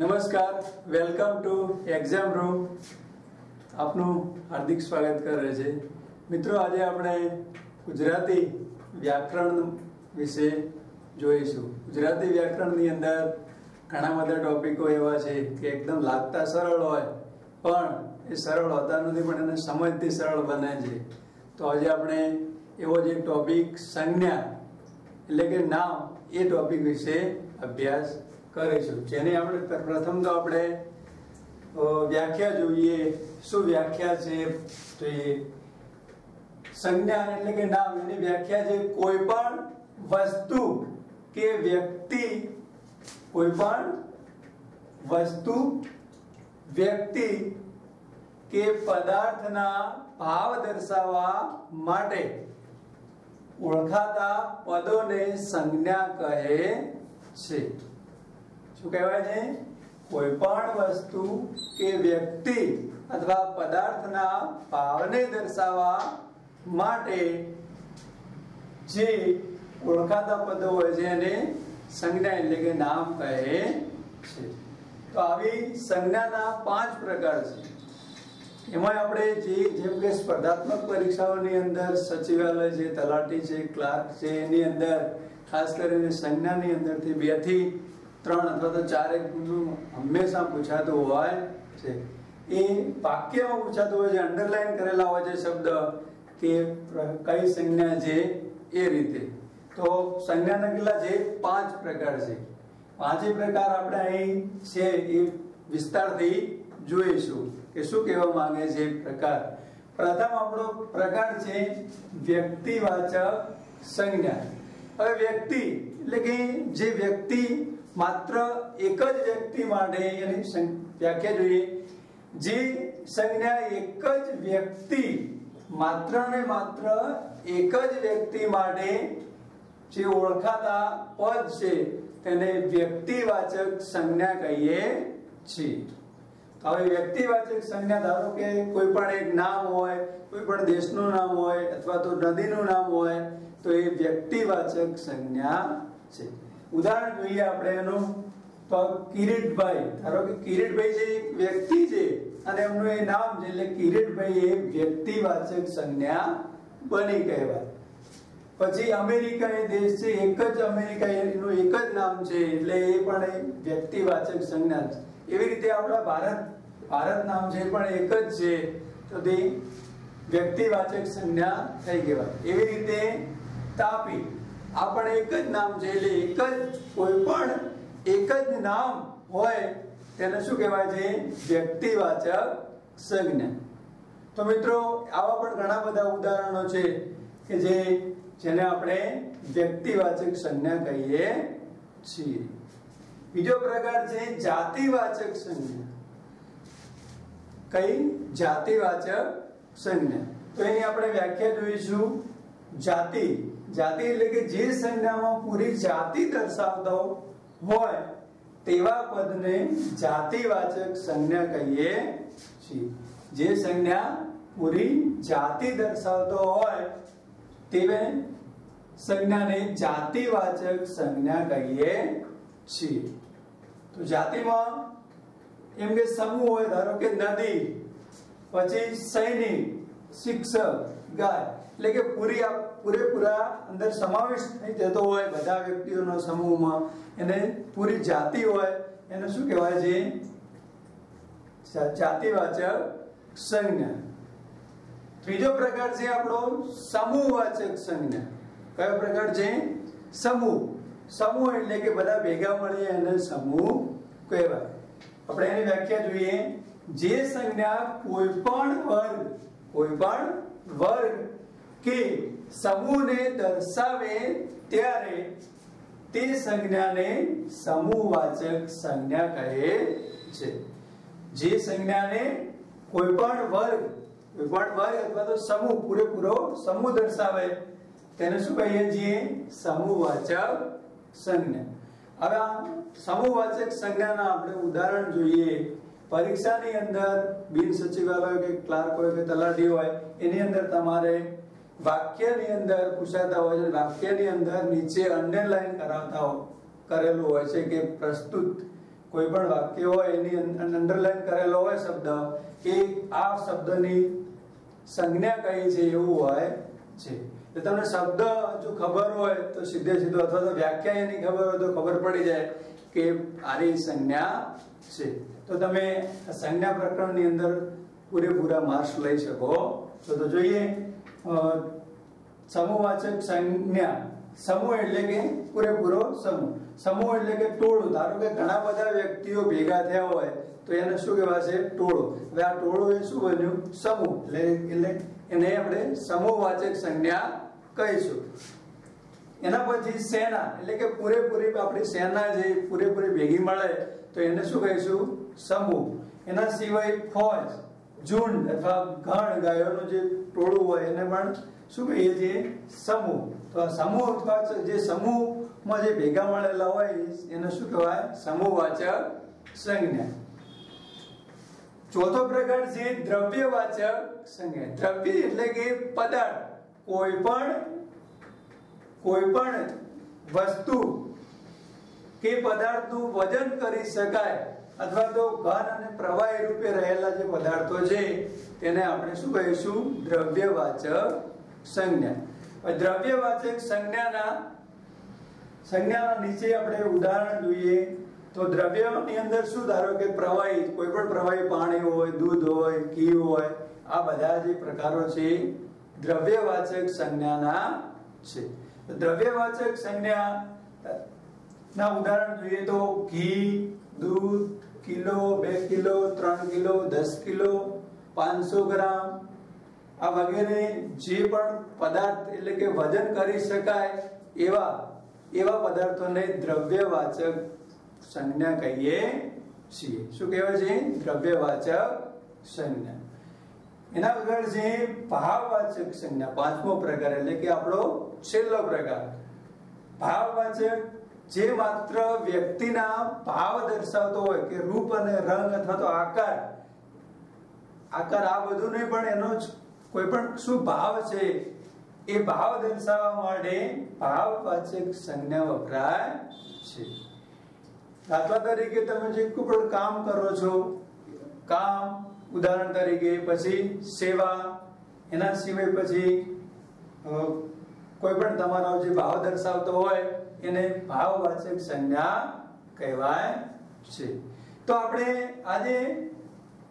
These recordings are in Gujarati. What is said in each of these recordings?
નમસ્કાર, વેલકમ ટુ એક્ઝામ રૂમ. આપનું હાર્દિક સ્વાગત કરે છે. મિત્રો, આજે આપણે ગુજરાતી વ્યાકરણ વિશે જોઈશું. ગુજરાતી વ્યાકરણની અંદર ઘણા બધા ટોપિકો એવા છે કે એકદમ લાગતા સરળ હોય, પણ એ સરળ હોતા નથી, પણ એને સમજથી સરળ બને છે. તો આજે આપણે એવો જે ટોપિક, સંજ્ઞા, એટલે કે નામ, એ ટોપિક વિશે અભ્યાસ કરીશું. જેની આપણે પ્રથમ તો આપણે વ્યાખ્યા જોઈએ. શું વ્યાખ્યા છે? જોઈએ સંજ્ઞા એટલે કે નામ. એની વ્યાખ્યા છે કોઈ પણ વસ્તુ કે વ્યક્તિ કોઈ પણ વસ્તુ, વ્યક્તિ કે પદાર્થના ભાવ દર્શાવવા માટે ઓળખાતા પદોને સંજ્ઞા કહે છે. શું કહેવાય છે? કોઈ પણ વસ્તુ કે વ્યક્તિ અથવા પદાર્થના ભાવને દર્શાવવા માટે જે ઓળખાતા પદો હોય છે એને સંજ્ઞા એટલે કે નામ કહે છે. તો આવી સંજ્ઞાના પાંચ પ્રકાર છે. એમાં આપણે જે જેમ કે સ્પર્ધાત્મક પરીક્ષાઓની અંદર સચિવાલય છે, તલાટી છે, ક્લાર્ક છે, એની અંદર ખાસ કરીને સંજ્ઞાની અંદરથી બેથી ત્રણ અથવા તો ચારેકનું હંમેશા પૂછાતું હોય છે. એ વાક્યમાં પૂછાતું હોય છે અંડરલાઈન કરેલા હોય છે શબ્દ, કે કઈ સંજ્ઞા છે એ રીતે. તો સંજ્ઞાના કેટલા છે? પાંચ પ્રકાર છે. પાંચે પ્રકાર આપણે અહીં છે એ વિસ્તારથી જોઈશું કે શું કહેવા માંગે છે પ્રકાર. પ્રથમ આપણો પ્રકાર છે વ્યક્તિવાચક સંજ્ઞા. હવે વ્યક્તિ, એટલે કે જે વ્યક્તિ માત્ર એક જ વ્યક્તિ માટે એની વ્યાખ્યા જોઈએ. જે સંજ્ઞા એક જ વ્યક્તિ, માત્ર ને માત્ર એક જ વ્યક્તિ માટે જે ઓળખાતા પદ છે, તેને વ્યક્તિવાચક સંજ્ઞા કહીએ છીએ. હવે વ્યક્તિવાચક સંજ્ઞા, ધારો કે કોઈ પણ એક નામ હોય, કોઈ પણ દેશનું નામ હોય, અથવા તો નદીનું નામ હોય, તો એ વ્યક્તિવાચક સંજ્ઞા છે. ઉદાહરણ જોઈએ આપણે એનું. તો કિરીટભાઈ, ધારો કે કિરીટભાઈ જે વ્યક્તિ છે અને એમનું એ નામ છે, એટલે કિરીટભાઈ એ વ્યક્તિવાચક સંજ્ઞા બની કહેવાય. પછી અમેરિકા એ દેશ છે, એક જ અમેરિકા એનું એક જ નામ છે, એટલે એ પણ એક વ્યક્તિવાચક સંજ્ઞા છે. એવી રીતે આપણા ભારત ભારત નામ છે એ પણ એક જ છે, તો તે વ્યક્તિવાચક સંજ્ઞા થઈ કહેવાય એવી રીતે તાપી. આ પણ એક જ નામ છે, એટલે એક જ કોઈ પણ એક જ નામ હોય, તેને શું કહેવાય છે? વ્યક્તિવાચક સંજ્ઞા. તો મિત્રો, આવા પણ ઘણા બધા ઉદાહરણો છે કે જે, જેને આપણે વ્યક્તિવાચક સંજ્ઞા કહીએ છીએ. બીજો પ્રકાર છે જાતિવાચક સંજ્ઞા. કઈ? જાતિવાચક સંજ્ઞા. તો એની આપણે વ્યાખ્યા જોઈશું. જાતિ. જાતિ એટલે કે જે સંજ્ઞામાં પૂરી જાતિ દર્શાવતો હોય તેવા પદને જાતિવાચક સંજ્ઞા કહીએ છીએ. જે સંજ્ઞા પૂરી જાતિ દર્શાવતો હોય તેવે સંજ્ઞાને જાતિવાચક સંજ્ઞા કહીએ છીએ. તો જાતિમાં એમ કે સમૂહ હોય, ધારો કે નદી, પછી સૈનિક, શિક્ષક, ગાય, એટલે કે પૂરી પૂરેપૂરા અંદર સમાવેશ થઈ જતો હોય, બધા વ્યક્તિઓનો સમૂહમાં. એને પૂરી જાતિ હોય, એને શું કહેવાય છે? જાતિવાચક સંજ્ઞા. ત્રીજો પ્રકાર છે આપણો સમૂહવાચક સંજ્ઞા. કયો પ્રકાર છે? સમૂહ. સમૂહ એટલે કે બધા ભેગા મળીએ એને સમૂહ કહેવાય. આપણે એની વ્યાખ્યા જોઈએ. જે સંજ્ઞા કોઈ પણ વર્ગ, કોઈ પણ વર્ગ કે સમૂહને દર્શાવે ત્યારે તે સંજ્ઞાને સમૂહવાચક સંજ્ઞા કહે છે. જે સંજ્ઞાને કોઈ પણ વર્ગ કોઈ પણ વર્ગ અથવા તો સમૂહ, પૂરેપૂરો સમૂહ દર્શાવે, તેને શું કહીએ છીએ? સમૂહવાચક સંજ્ઞા. હવે આ સમૂહવાચક સંજ્ઞાના આપણે ઉદાહરણ જોઈએ. પરીક્ષાની અંદર બિન સચિવાલય કે ક્લાર્ક હોય કે તલાટી હોય, એની અંદર તમારે વાક્યની અંદર પૂછાતા હોય છે, વાક્યની અંદર નીચે અંડરલાઈન કરાવતા કરેલું હોય છે કે પ્રસ્તુત. કોઈ પણ વાક્ય હોય, એની અંડરલાઈન કરેલો હોય શબ્દ, એ આ શબ્દની સંજ્ઞા કઈ છે એવું હોય છે. તો તમને શબ્દ જો ખબર હોય, તો સીધે સીધો અથવા તો વ્યાખ્યા એની ખબર હોય તો ખબર પડી જાય કે આની સંજ્ઞા છે. તો તમે સંજ્ઞા પ્રકરણની અંદર પૂરેપૂરા માર્ક્સ લઈ શકો. તો જોઈએ સમૂહવાચક સંજ્ઞા. સમૂહ એટલે કે પૂરેપૂરો સમૂહ. સમૂહ એટલે કે ટોળું. ધારો કે ઘણા બધા વ્યક્તિઓ ભેગા થયા હોય, તો એને શું કહેવાશે ટોળો. હવે આ ટોળો એ શું બન્યું? સમૂહ. એટલે એટલે એને આપણે સમૂહવાચક સંજ્ઞા કહીશું. એના પછી સેના. એટલે કે પૂરેપૂરી આપણી સેના જે પૂરેપૂરી ભેગી મળે, તો એને શું કહીશું? સમૂહ. એના સિવાય ફોજ. ઝુંડ અથવા ગણ ગાયોનું જે ટોળું હોય એને પણ શું કહીએ છીએ? સમૂહ. તો આ સમૂહ અથવા જે સમૂહમાં જે ભેગા મળેલા હોય, એને શું કહેવાય? સમૂહવાચક સંજ્ઞા. ચોથો પ્રકાર છે દ્રવ્યવાચક સંજ્ઞા. દ્રવ્ય એટલે કે પદાર્થ. કોઈ પણ કોઈ પણ વસ્તુ કે પદાર્થનું વજન કરી શકાય અથવા તો ઘન અને પ્રવાહી રૂપે રહેલા જે પદાર્થો છે, તેને આપણે શું કહીશું? દ્રવ્યવાચક સંજ્ઞા. દ્રવ્યવાચક સંજ્ઞાના સંજ્ઞાના નીચે આપણે ઉદાહરણ જોઈએ. તો દ્રવ્યની અંદર શું? ધારો કે પ્રવાહી, કોઈ પણ પ્રવાહી, પાણી હોય, દૂધ હોય, ઘી હોય, આ બધા જે પ્રકારો છે દ્રવ્યવાચક સંજ્ઞાના છે. દ્રવ્યવાચક સંજ્ઞા, ના ઉદાહરણ જોઈએ તો ઘી, દૂધ કિલો, બે કિલો, ત્રણ કિલો, દસ કિલો, પાંચસો ગ્રામ. આ વગેરે જે પણ પદાર્થ એટલે કે વજન કરી શકાય એવા એવા પદાર્થોને દ્રવ્યવાચક સંજ્ઞા કહીએ છીએ. શું કહેવાય છે? દ્રવ્યવાચક સંજ્ઞા. એના વગર છે ભાવવાચક સંજ્ઞા, પાંચમો પ્રકાર એટલે કે આપણો છેલ્લો પ્રકાર. ભાવવાચક જે માત્ર વ્યક્તિના ભાવ દર્શાવતો હોય કે રૂપ અને રંગ અથવા તો આકાર આકાર આ બધું નહીં, પણ એનો જ કોઈ પણ શું ભાવ છે, એ ભાવ દર્શાવવા માટે ભાવ પાછળ સંજ્ઞા વપરાય છે. દાખલા તરીકે તમે જે કોઈ પણ કામ કરો છો, કામ, ઉદાહરણ તરીકે પછી સેવા, એના સિવાય પછી કોઈ પણ તમારો જે ભાવ દર્શાવતો હોય એને ભાવવાચક સંજ્ઞા કહેવાય છે. તો આપણે આજે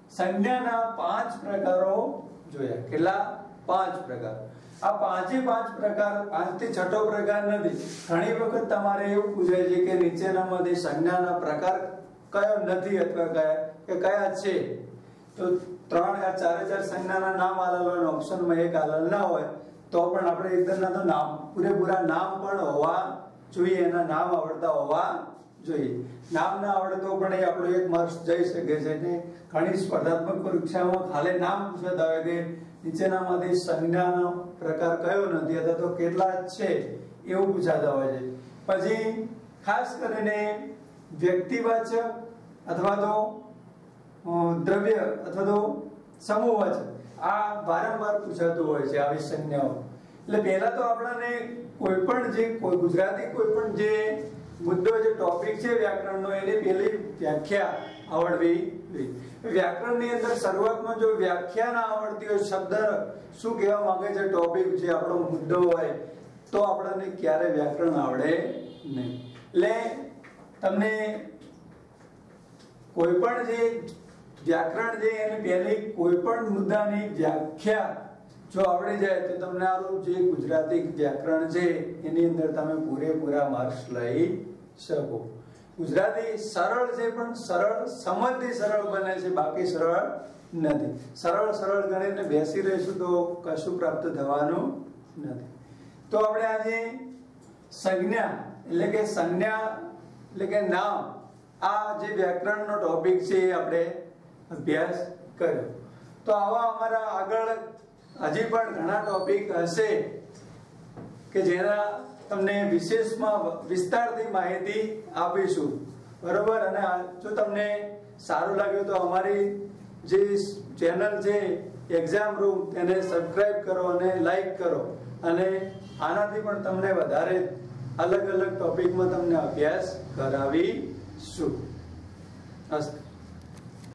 સંજ્ઞાના પાંચ પ્રકારો જોયા. કેટલા? પાંચ પ્રકાર. આ પાંચે પાંચ પ્રકાર, પાંચથી છઠ્ઠો પ્રકાર નથી. ઘણી વખત તમારે એવું પૂછાય છે કે નીચેનામાંથી સંજ્ઞાના પ્રકાર કયો નથી અથવા કયા? કે કયા છે? તો ત્રણ આ ચારે ચાર સંજ્ઞાના નામ આલલ હોય ઓપ્શનમાં એક આલેલ ના હોય, તો પણ આપણે એકદમ તો નામ, પૂરેપૂરા નામ પણ હોવા જોઈએ, એના નામ આવડતા હોવા જોઈએ. નામ ના આવડે તો પણ એ આપણો એક માર્ક્સ જઈ શકે છે ને ઘણી સ્પર્ધાત્મક પરીક્ષામાં ખાલી નામ પૂછતા હોય કે નીચેનામાંથી સંજ્ઞાનો પ્રકાર કયો નથી, અથવા તો કેટલા છે, એવું પૂછાતા હોય છે. પછી ખાસ કરીને વ્યક્તિવાચક અથવા તો દ્રવ્ય અથવા તો સમૂહવાચક આ વારંવાર પૂછાતું હોય છે આવી સંજ્ઞાઓ. એટલે પહેલા તો આપણને કોઈ પણ જે, કોઈ ગુજરાતી કોઈ પણ જે મુદ્દો, જે ટોપિક છે વ્યાકરણનો, એની પહેલી વ્યાખ્યા આવડવી જોઈએ. વ્યાકરણની અંદર શરૂઆતમાં જો વ્યાખ્યા ના આવડતી હોય, શબ્દ શું કહેવા માંગે છે ટોપિક જે આપણો મુદ્દો હોય, તો આપણને ક્યારે વ્યાકરણ આવડે નહીં. એટલે તમને કોઈ પણ જે વ્યાકરણ જે એની પહેલી કોઈ પણ મુદ્દાની વ્યાખ્યા જો આવડી જાય તો તમને આનું જે ગુજરાતી વ્યાકરણ છે, એની અંદર તમે પૂરેપૂરા માર્ક્સ લઈ શકો. ગુજરાતી સરળ છે પણ સરળ સમજથી સરળ બને છે, બાકી સરળ નથી. સરળ સરળ ગણીને બેસી રહીશું તો કશું પ્રાપ્ત થવાનું નથી. તો આપણે આજે સંજ્ઞા, એટલે કે સંજ્ઞા, એટલે કે નામ, આ જે વ્યાકરણનો ટોપિક છે એ આપણે અભ્યાસ કર્યો. તો આવા અમારા આગળ હજી પણ ઘણા ટોપિક હશે કે જેના તમને વિશેષમાં વિસ્તારથી માહિતી આપીશું. બરોબર? અને જો તમને સારું લાગ્યું તો અમારી જે ચેનલ છે એક્ઝામ રૂમ તેને સબસ્ક્રાઇબ કરો અને લાઈક કરો. અને આનાથી પણ તમને વધારે અલગ અલગ ટોપિકમાં તમને અભ્યાસ કરાવીશું. અસ્તુ